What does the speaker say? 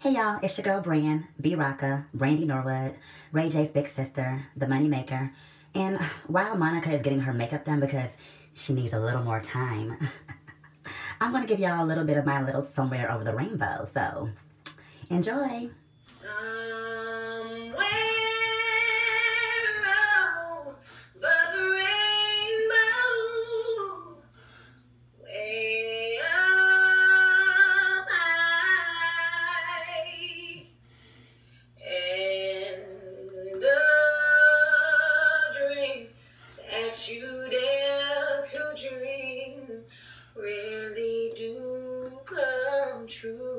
Hey y'all, it's your girl Bran, B Rocka, Brandy Norwood, Ray J's big sister, the money maker. And while Monica is getting her makeup done because she needs a little more time, I'm gonna give y'all a little bit of my little somewhere over the rainbow. So enjoy. you dare to dream really do come true.